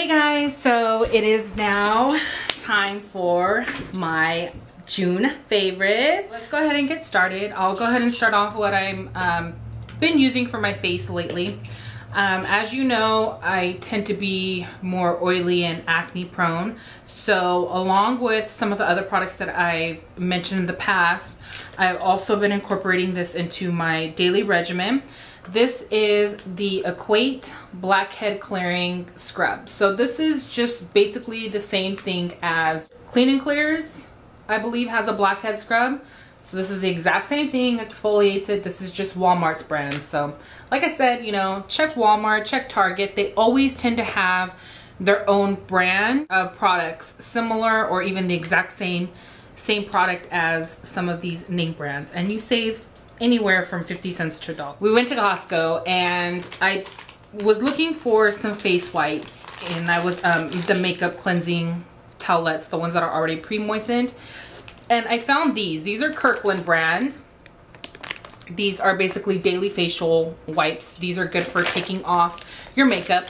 Hey guys, so it is now time for my June favorite. Let's go ahead and get started. I'll go ahead and start off what I'm um, been using for my face lately. Um, as you know, I tend to be more oily and acne prone. So along with some of the other products that I've mentioned in the past, I've also been incorporating this into my daily regimen. This is the Equate Blackhead Clearing Scrub. So this is just basically the same thing as Clean and Clears, I believe has a blackhead scrub. So this is the exact same thing, exfoliates it. This is just Walmart's brand. So like I said, you know, check Walmart, check Target. They always tend to have their own brand of products, similar or even the exact same same product as some of these name brands. And you save anywhere from 50 cents to a dollar. We went to Costco and I was looking for some face wipes and I was um, the makeup cleansing towelettes, the ones that are already pre-moistened and I found these. These are Kirkland brand. These are basically daily facial wipes. These are good for taking off your makeup.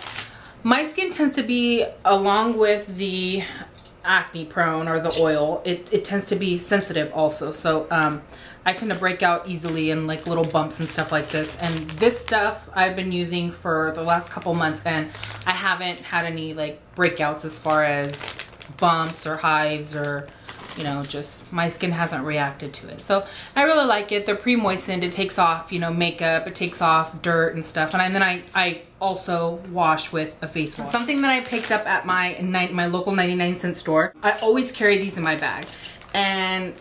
My skin tends to be, along with the acne prone or the oil, it, it tends to be sensitive also. So um, I tend to break out easily in like little bumps and stuff like this. And this stuff I've been using for the last couple months and I haven't had any like breakouts as far as bumps or hives or you know, just my skin hasn't reacted to it. So I really like it. They're pre-moistened. It takes off, you know, makeup. It takes off dirt and stuff. And, I, and then I, I also wash with a face wash. Something that I picked up at my, my local 99 cent store. I always carry these in my bag. And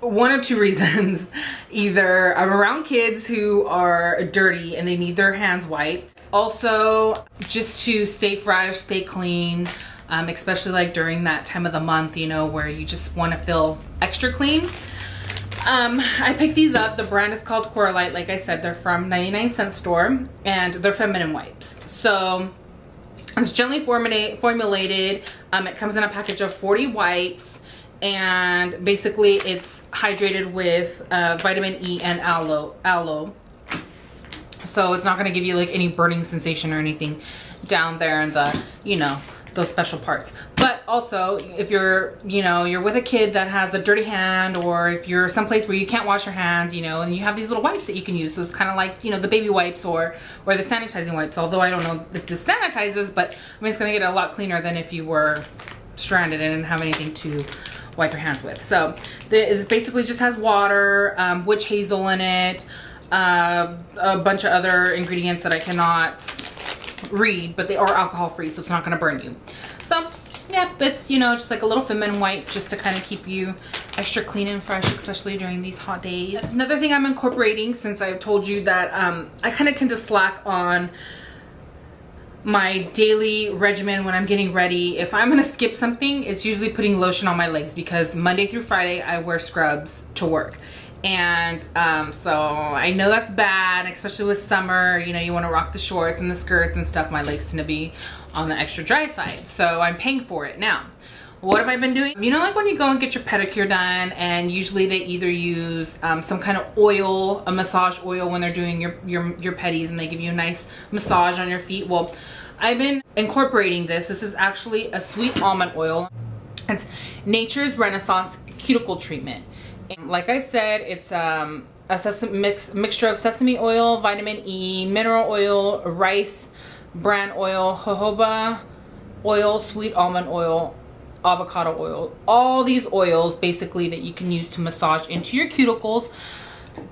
one or two reasons. Either I'm around kids who are dirty and they need their hands wiped. Also, just to stay fresh, stay clean um, especially like during that time of the month, you know, where you just want to feel extra clean. Um, I picked these up. The brand is called Coralite. Like I said, they're from 99 cent store and they're feminine wipes. So it's gently formulated. Um, it comes in a package of 40 wipes and basically it's hydrated with uh, vitamin E and aloe. aloe. So it's not going to give you like any burning sensation or anything down there in the, you know, those special parts. But also, if you're, you know, you're with a kid that has a dirty hand or if you're someplace where you can't wash your hands, you know, and you have these little wipes that you can use. So it's kind of like, you know, the baby wipes or, or the sanitizing wipes. Although I don't know if this sanitizes, but I mean, it's going to get a lot cleaner than if you were stranded and didn't have anything to wipe your hands with. So it basically just has water, um, witch hazel in it, uh, a bunch of other ingredients that I cannot read, but they are alcohol free, so it's not gonna burn you. So yeah, it's, you know, just like a little feminine wipe just to kind of keep you extra clean and fresh, especially during these hot days. Another thing I'm incorporating since I've told you that um, I kind of tend to slack on my daily regimen when I'm getting ready. If I'm gonna skip something, it's usually putting lotion on my legs because Monday through Friday, I wear scrubs to work and um, so I know that's bad, especially with summer. You know, you want to rock the shorts and the skirts and stuff. My legs tend to be on the extra dry side, so I'm paying for it now. What have I been doing? You know, like when you go and get your pedicure done, and usually they either use um, some kind of oil, a massage oil, when they're doing your your your pedis, and they give you a nice massage on your feet. Well, I've been incorporating this. This is actually a sweet almond oil. It's Nature's Renaissance Cuticle Treatment. Like I said, it's um, a mix, mixture of sesame oil, vitamin E, mineral oil, rice, bran oil, jojoba oil, sweet almond oil, avocado oil. All these oils basically that you can use to massage into your cuticles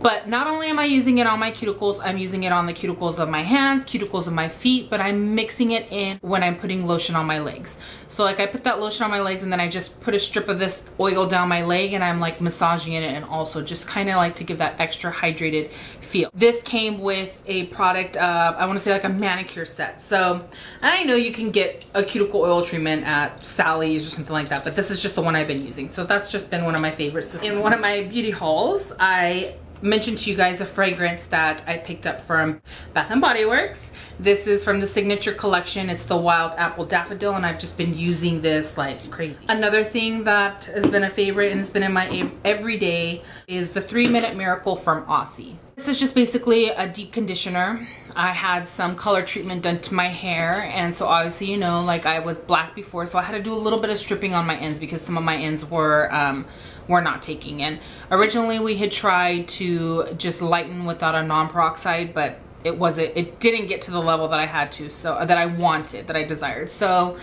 but not only am I using it on my cuticles, I'm using it on the cuticles of my hands, cuticles of my feet, but I'm mixing it in when I'm putting lotion on my legs. So like I put that lotion on my legs and then I just put a strip of this oil down my leg and I'm like massaging it and also just kind of like to give that extra hydrated feel. This came with a product of, I want to say like a manicure set. So I know you can get a cuticle oil treatment at Sally's or something like that, but this is just the one I've been using. So that's just been one of my favorites. In one of my beauty hauls, I mentioned to you guys a fragrance that I picked up from Bath & Body Works. This is from the Signature Collection. It's the Wild Apple Daffodil and I've just been using this like crazy. Another thing that has been a favorite and has been in my everyday is the 3 Minute Miracle from Aussie. This is just basically a deep conditioner. I had some color treatment done to my hair and so obviously you know like I was black before so I had to do a little bit of stripping on my ends because some of my ends were um, were not taking and originally we had tried to just lighten without a non-peroxide but it wasn't it didn't get to the level that I had to so that I wanted that I desired so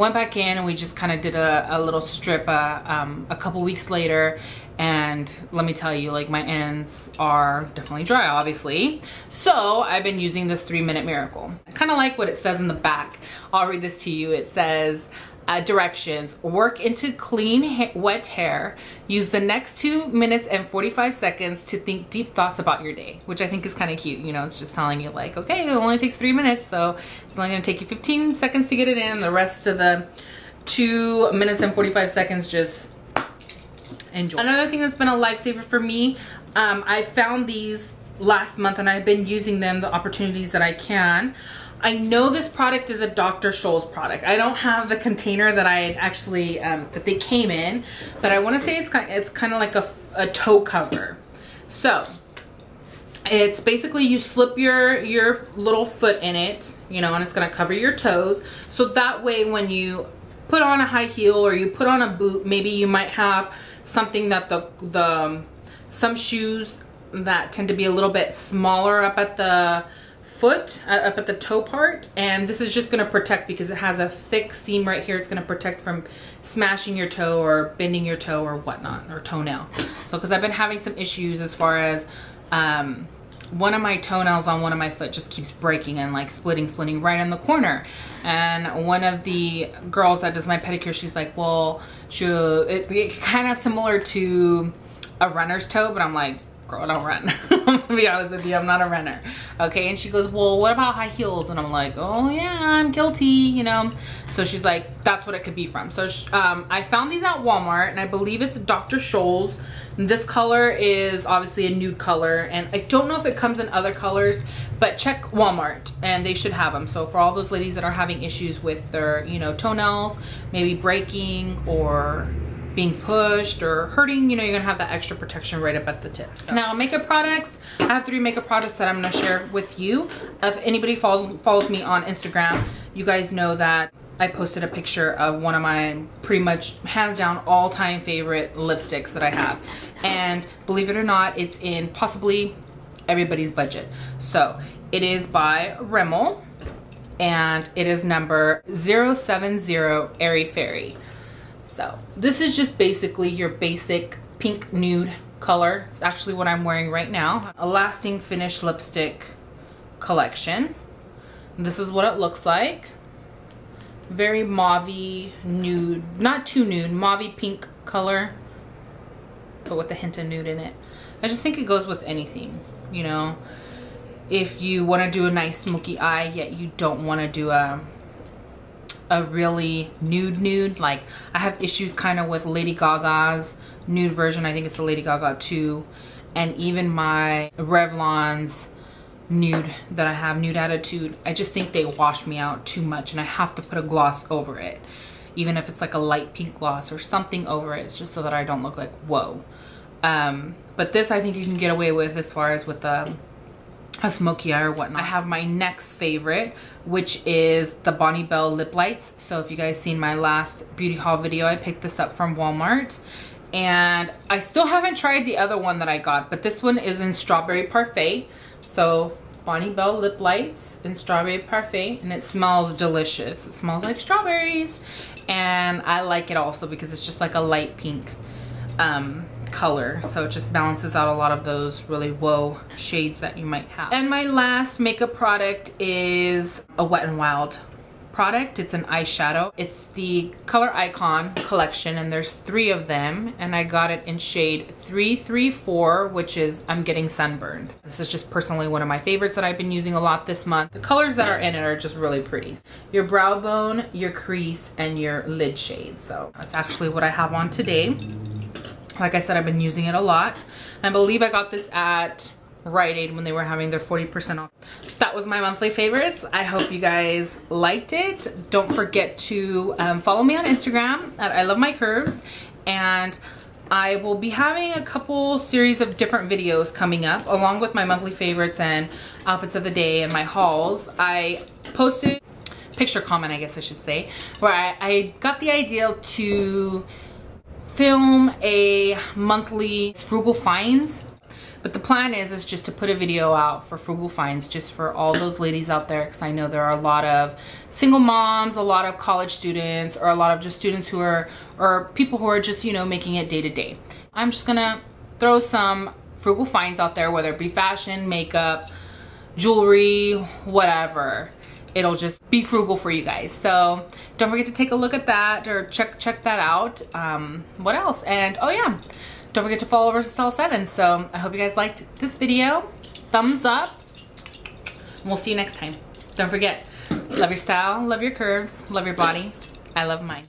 went back in and we just kind of did a, a, little strip uh, um, a couple weeks later. And let me tell you like my ends are definitely dry obviously. So I've been using this three minute miracle. I kind of like what it says in the back. I'll read this to you. It says uh, directions. Work into clean, ha wet hair. Use the next two minutes and 45 seconds to think deep thoughts about your day, which I think is kind of cute. You know, it's just telling you like, okay, it only takes three minutes, so it's only gonna take you 15 seconds to get it in. The rest of the two minutes and 45 seconds just enjoy. Another thing that's been a lifesaver for me, um, I found these last month and I've been using them the opportunities that I can. I know this product is a Dr. Scholl's product. I don't have the container that I actually, um, that they came in, but I wanna say it's kind, it's kind of like a, a toe cover. So, it's basically you slip your, your little foot in it, you know, and it's gonna cover your toes. So that way when you put on a high heel or you put on a boot, maybe you might have something that the, the, um, some shoes that tend to be a little bit smaller up at the, foot uh, up at the toe part and this is just going to protect because it has a thick seam right here. It's going to protect from smashing your toe or bending your toe or whatnot or toenail. So because I've been having some issues as far as um, one of my toenails on one of my foot just keeps breaking and like splitting splitting right in the corner. And one of the girls that does my pedicure she's like well she it, it kind of similar to a runner's toe but I'm like girl, I don't run. to be honest with you, I'm not a runner. Okay, and she goes, well, what about high heels? And I'm like, oh yeah, I'm guilty, you know? So she's like, that's what it could be from. So um, I found these at Walmart and I believe it's Dr. Scholl's. This color is obviously a nude color and I don't know if it comes in other colors, but check Walmart and they should have them. So for all those ladies that are having issues with their, you know, toenails, maybe breaking or being pushed or hurting, you know, you're gonna have that extra protection right up at the tip. Now, makeup products, I have three makeup products that I'm gonna share with you. If anybody follows, follows me on Instagram, you guys know that I posted a picture of one of my pretty much hands down all time favorite lipsticks that I have. And believe it or not, it's in possibly everybody's budget. So it is by Rimmel and it is number 070 Airy Fairy. This is just basically your basic pink nude color. It's actually what I'm wearing right now. A lasting finish lipstick collection. This is what it looks like. Very mauve nude, not too nude, mauve pink color, but with a hint of nude in it. I just think it goes with anything, you know. If you want to do a nice smoky eye, yet you don't want to do a a really nude nude. Like I have issues kind of with Lady Gaga's nude version. I think it's the Lady Gaga 2. And even my Revlon's nude that I have, Nude Attitude, I just think they wash me out too much and I have to put a gloss over it. Even if it's like a light pink gloss or something over it. It's just so that I don't look like, whoa. Um, but this I think you can get away with as far as with the a smoky eye or whatnot. I have my next favorite, which is the Bonnie Bell Lip Lites. So if you guys seen my last beauty haul video, I picked this up from Walmart. And I still haven't tried the other one that I got, but this one is in Strawberry Parfait. So Bonnie Bell Lip Lites in Strawberry Parfait, and it smells delicious. It smells like strawberries, and I like it also because it's just like a light pink. Um, color so it just balances out a lot of those really whoa shades that you might have. And my last makeup product is a wet and wild product. It's an eyeshadow. It's the color icon collection and there's three of them and i got it in shade 334 which is i'm getting sunburned. This is just personally one of my favorites that i've been using a lot this month. The colors that are in it are just really pretty. Your brow bone your crease and your lid shade so that's actually what i have on today Like I said, I've been using it a lot. I believe I got this at Rite Aid when they were having their 40% off. That was my monthly favorites. I hope you guys liked it. Don't forget to um, follow me on Instagram at I Love My Curves. And I will be having a couple series of different videos coming up along with my monthly favorites and outfits of the day and my hauls. I posted picture comment, I guess I should say, where I, I got the idea to film a monthly frugal finds but the plan is, is just to put a video out for Frugal Finds, just for all those ladies out there, because I know there are a lot of single moms, a lot of college students, or a lot of just students who are, or people who are just, you know, making it day to day. I'm just gonna throw some Frugal Finds out there, whether it be fashion, makeup, jewelry, whatever it'll just be frugal for you guys so don't forget to take a look at that or check check that out um what else and oh yeah don't forget to follow Versatile 7. So I hope you guys liked this video. Thumbs up. We'll see you next time. Don't forget, love your style, love your curves, love your body. I love mine.